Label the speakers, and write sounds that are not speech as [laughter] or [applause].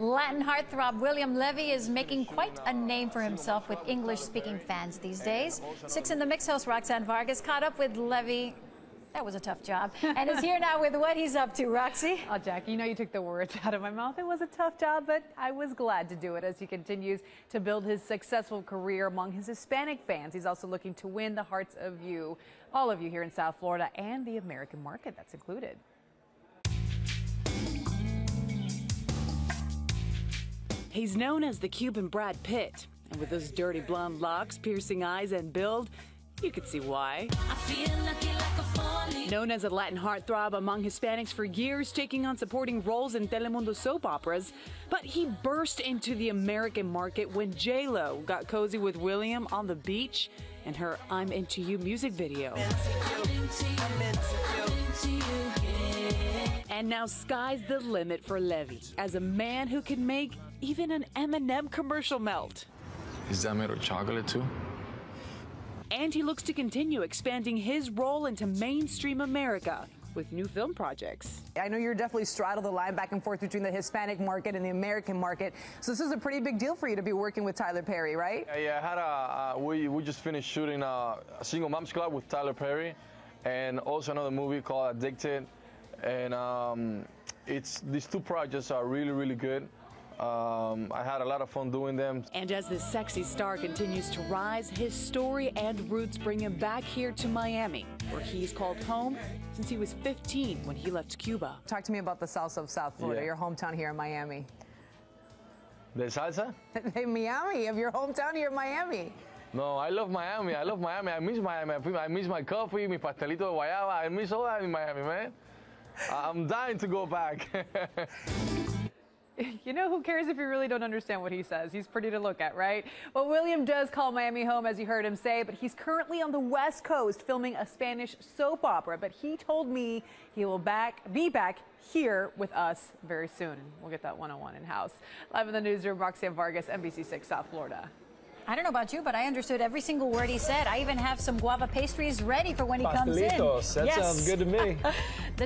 Speaker 1: Latin heartthrob William Levy is making quite a name for himself with English speaking fans these days. Six in the Mix host Roxanne Vargas caught up with Levy. That was a tough job. And is here now with what he's up to, Roxy.
Speaker 2: Oh, Jackie, you know you took the words out of my mouth. It was a tough job, but I was glad to do it as he continues to build his successful career among his Hispanic fans. He's also looking to win the hearts of you, all of you here in South Florida, and the American market that's included. He's known as the Cuban Brad Pitt. And with those dirty blonde locks, piercing eyes, and build, you could see why. Known as a Latin heartthrob among Hispanics for years, taking on supporting roles in Telemundo soap operas, but he burst into the American market when J-Lo got cozy with William on the beach in her I'm Into You music video. And now sky's the limit for Levy as a man who can make even an M&M commercial melt.
Speaker 3: Is that made of chocolate too?
Speaker 2: And he looks to continue expanding his role into mainstream America with new film projects.
Speaker 4: I know you're definitely straddle the line back and forth between the Hispanic market and the American market. So this is a pretty big deal for you to be working with Tyler Perry, right?
Speaker 3: Yeah, yeah I had a, uh, we, we just finished shooting a, a Single Moms Club with Tyler Perry and also another movie called Addicted. And um, it's these two projects are really, really good. Um, I had a lot of fun doing them.
Speaker 2: And as this sexy star continues to rise, his story and roots bring him back here to Miami, where he's called home since he was 15 when he left Cuba.
Speaker 4: Talk to me about the salsa of South Florida, yeah. your hometown here in Miami.
Speaker 3: The salsa? [laughs]
Speaker 4: in Miami, of your hometown here in Miami.
Speaker 3: No, I love Miami. I love Miami. I miss Miami. I miss my coffee, mi pastelito de guayaba. I miss all that in Miami, man. I'm dying to go back. [laughs]
Speaker 2: you know, who cares if you really don't understand what he says? He's pretty to look at, right? Well, William does call Miami home, as you heard him say, but he's currently on the West Coast filming a Spanish soap opera. But he told me he will back be back here with us very soon. We'll get that 101 in house. Live in the newsroom, Roxanne Vargas, NBC6 South Florida.
Speaker 1: I don't know about you, but I understood every single word he said. I even have some guava pastries ready for when he comes in.
Speaker 3: That yes. sounds good to me. [laughs] [laughs]